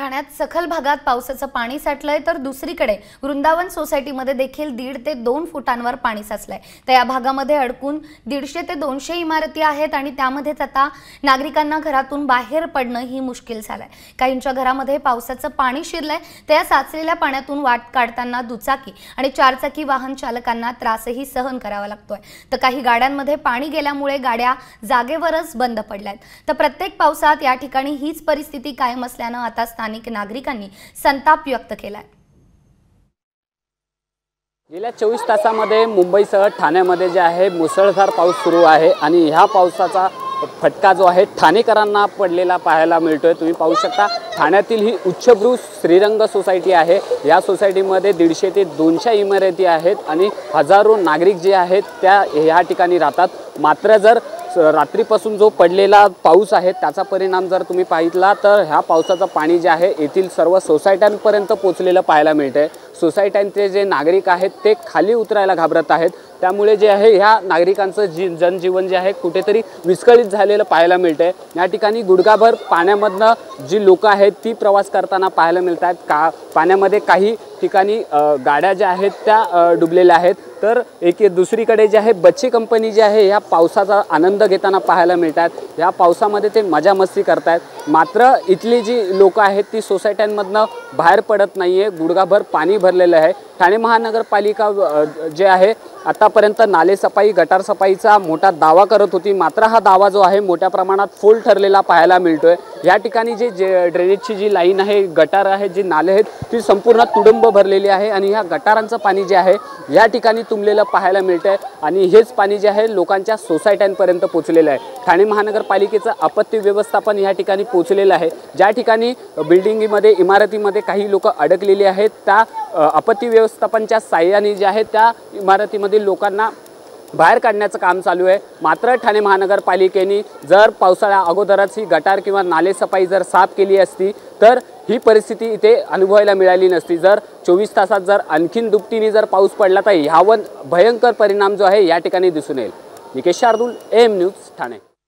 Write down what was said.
ठाण्यात सखल भागात पावसाचं पाणी साठलंय तर दुसरीकडे वृंदावन सोसायटीमध्ये देखील दीड ते दोन फुटांवर पाणी साचलंय. तर या भागामध्ये अडकून दीडशे ते दोनशे इमारती आहेत आणि त्यामध्येच आता नागरिकांना घरातून बाहेर पडणं ही मुश्किल झालंय. काहींच्या घरामध्ये पावसाचं पाणी शिरलंय तर या साचलेल्या पाण्यातून वाट काढताना दुचाकी आणि चारचाकी वाहन चालकांना त्रासही सहन करावा लागतोय. तर काही गाड्यांमध्ये पाणी गेल्यामुळे गाड्या जागेवरच बंद पडल्यात. तर प्रत्येक पावसात या ठिकाणी हीच परिस्थिती कायम असल्यानं आता स्थानिक नागरिकांनी संताप व्यक्त केलाय. गेल्या चोवीस तासामध्ये मुंबईसह ठाण्यामध्ये जे आहे मुसळधार पाऊस सुरू आहे आणि ह्या पावसाचा फटका जो आहे ठाणेकरांना पडलेला पाहायला मिळतोय. तुम्ही पाहू शकता ठाण्यातील ही उच्चभ्रू श्रीरंग सोसायटी आहे. या सोसायटीमध्ये दीडशे ते दोनशे इमारती आहेत आणि हजारो नागरिक जे आहेत त्या ह्या ठिकाणी राहतात. मात्र जर रात्रीपासून जो पडलेला पाऊस आहे त्याचा परिणाम जर तुम्ही पाहितला तर ह्या पावसाचं पाणी जे आहे येथील सर्व सोसायट्यांपर्यंत पोचलेलं पाहायला मिळतंय. सोसायट्यांचे जे नागरिक आहेत ते खाली उतरायला घाबरत आहेत. त्यामुळे जे आहे ह्या नागरिकांचं जी जनजीवन जे आहे कुठेतरी विस्कळीत झालेलं पाहायला मिळतंय. या ठिकाणी गुडघाभर पाण्यामधनं जी लोकं आहेत ती प्रवास करताना पाहायला मिळत आहेत का पाण्यामध्ये काही ठिकाणी गाड्या ज्या आहेत त्या डुबलेल्या आहेत. तर एक दुसरीकडे जे आहे बच्ची कंपनी जी आहे ह्या पावसाचा आनंद घेताना पाहायला मिळतात. ह्या पावसामध्ये ते मजा मस्ती करतायत. मात्र इथली जी लोकं आहेत ती सोसायट्यांमधनं बाहेर पडत नाही आहे गुडघाभर पाणी भर भरलेलं आहे. ठाणे महानगरपालिका जे आहे आतापर्यंत नालेसफाई गटार सफाईचा मोठा दावा करत होती. मात्र हा दावा जो आहे मोठ्या प्रमाणात फोल ठरलेला पाहायला मिळतोय. या ठिकाणी जे जे ड्रेनेजची जी लाईन आहे गटार आहे जी नाले आहेत ती संपूर्ण तुडुंब भरलेली आहे आणि ह्या गटारांचं पाणी जे आहे या ठिकाणी तुंबलेलं पाहायला मिळतंय आणि हेच पाणी जे आहे लोकांच्या सोसायट्यांपर्यंत पोचलेलं आहे. ठाणे महानगरपालिकेचं आपत्ती व्यवस्थापन या ठिकाणी पोचलेलं आहे. ज्या ठिकाणी बिल्डिंगमध्ये इमारतीमध्ये काही लोक अडकलेली आहेत त्या आपत्ती व्यवस्थापनच्या साह्याने जे आहे त्या इमारतीमधील लोकांना बाहेर काढण्याचं काम चालू आहे. मात्र ठाणे महानगरपालिकेने जर पावसाळ्या अगोदरच ही गटार किंवा नालेसफाई जर साफ केली असती तर ही परिस्थिती इथे अनुभवायला मिळाली नसती. जर चोवीस तासात जर आणखीन दुपटीने जर पाऊस पडला तर ह्यावर भयंकर परिणाम जो आहे या ठिकाणी दिसून येईल. Nikesh Shardul M news Thane.